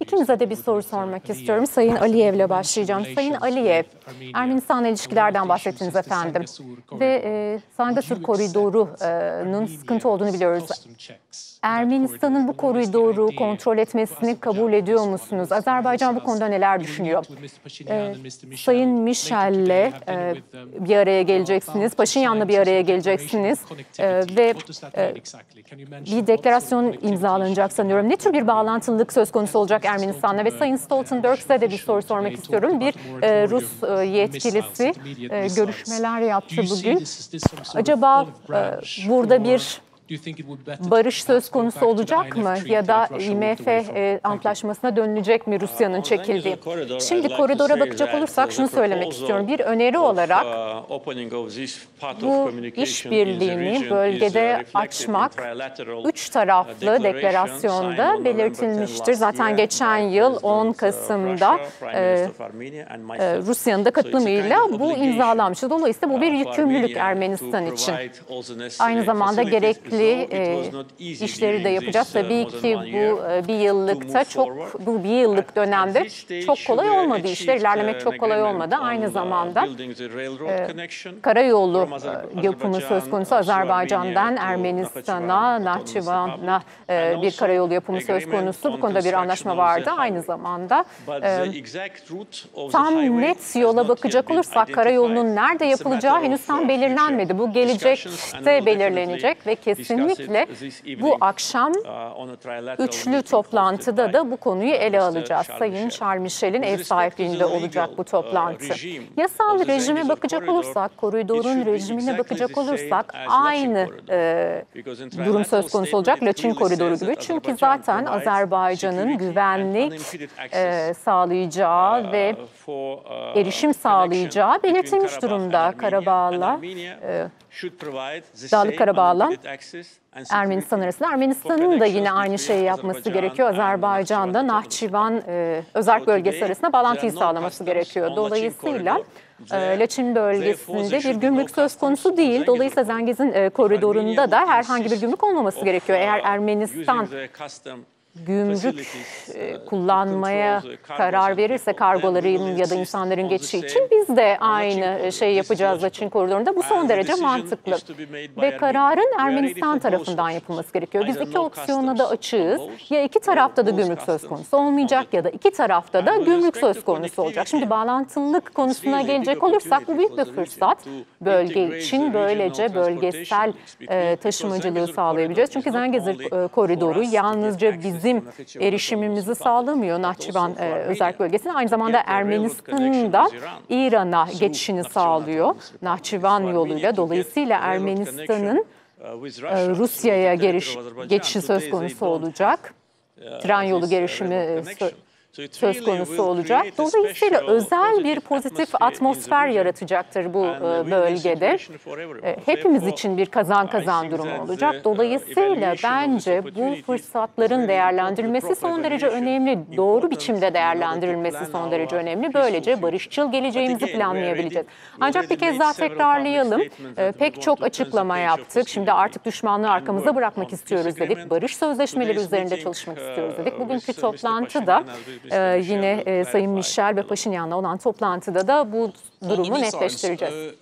İkinize de bir soru sormak istiyorum. Sayın Aliyev'le başlayacağım. Sayın Aliyev, Ermenistan'la ilişkilerden bahsettiniz efendim. Ve e, Sangasır Koridoru'nun sıkıntı olduğunu biliyoruz. Ermenistan'ın bu koridoru kontrol etmesini kabul ediyor musunuz? Azerbaycan bu konuda neler düşünüyor? Ee, Sayın Michel'le e, bir araya geleceksiniz, Paşinyan'la bir araya geleceksiniz e, ve e, bir deklarasyon imzalanacak sanıyorum. Ne tür bir bağlantılılık söz konusu olacak Ermenistan'la? Ve Sayın Stoltenberg size de bir soru sormak istiyorum. Bir e, Rus e, yetkilisi e, görüşmeler yaptı bugün. Acaba e, burada bir barış söz konusu olacak mı ya da IMF e, antlaşmasına dönülecek mi Rusya'nın çekildiği? Şimdi koridora bakacak olursak şunu söylemek istiyorum. Bir öneri olarak bu işbirliğini bölgede açmak üç taraflı deklarasyonda belirtilmiştir. Zaten geçen yıl 10 Kasım'da e, e, Rusya'nın da katılımıyla bu imzalanmıştı. Dolayısıyla bu bir yükümlülük Ermenistan için. Aynı zamanda gerekli gerekli e, işleri de yapacağız. Tabii ki bu e, bir yıllıkta çok bu bir yıllık dönemde çok kolay olmadı. İşler ilerlemek çok kolay olmadı. Aynı zamanda e, karayolu yapımı söz konusu Azerbaycan'dan Ermenistan'a, Nahçıvan'a e, bir karayolu yapımı söz konusu. Bu konuda bir anlaşma vardı. Aynı zamanda e, tam net yola bakacak olursak karayolunun nerede yapılacağı henüz tam belirlenmedi. Bu gelecekte belirlenecek ve kesin kesinlikle bu akşam üçlü toplantıda da bu konuyu ele alacağız. Sayın Charles Michel'in ev sahipliğinde olacak bu toplantı. Yasal rejime bakacak olursak, koridorun rejimine bakacak olursak aynı e, durum söz konusu olacak Laçin koridoru gibi. Çünkü zaten Azerbaycan'ın güvenlik e, sağlayacağı ve erişim sağlayacağı belirtilmiş durumda Karabağ'la. E, Dağlık Karabağ'la Ermenistan arasında. Ermenistan'ın da yine aynı şeyi yapması gerekiyor. Azerbaycan'da Nahçıvan e, özel bölgesi arasında bağlantıyı sağlaması gerekiyor. Dolayısıyla e, Laçin bölgesinde bir gümrük söz konusu değil. Dolayısıyla Zengez'in e, koridorunda da herhangi bir gümrük olmaması gerekiyor. Eğer Ermenistan gümrük e, kullanmaya karar verirse kargoların ya da insanların geçişi için biz de aynı şey yapacağız Laçin koridorunda. Bu son derece mantıklı. Ve kararın Ermenistan tarafından yapılması gerekiyor. Biz iki opsiyona da açığız. Ya iki tarafta da gümrük söz konusu olmayacak ya da iki tarafta da gümrük söz konusu olacak. Şimdi bağlantılılık konusuna gelecek olursak bu büyük bir fırsat. Bölge için böylece bölgesel e, taşımacılığı sağlayabileceğiz. Çünkü Zengezir e, koridoru yalnızca bizim bizim erişimimizi sağlamıyor Nahçıvan e, özel bölgesine. Aynı zamanda Ermenistan'ın da İran'a geçişini sağlıyor Nahçıvan yoluyla. Dolayısıyla Ermenistan'ın e, Rusya'ya geçişi söz konusu olacak. Tren yolu gelişimi söz konusu olacak. Dolayısıyla özel bir pozitif atmosfer yaratacaktır bu e, bölgede. E, hepimiz için bir kazan kazan durumu olacak. Dolayısıyla bence bu fırsatların değerlendirilmesi son derece önemli. Doğru biçimde değerlendirilmesi son derece önemli. Böylece barışçıl geleceğimizi planlayabileceğiz. Ancak bir kez daha tekrarlayalım. E, pek çok açıklama yaptık. Şimdi artık düşmanlığı arkamızda bırakmak istiyoruz dedik. Barış sözleşmeleri üzerinde çalışmak istiyoruz dedik. Bugünkü toplantıda ee, yine e, Sayın Michel ve Paşinyan'la olan toplantıda da bu durumu netleştireceğiz.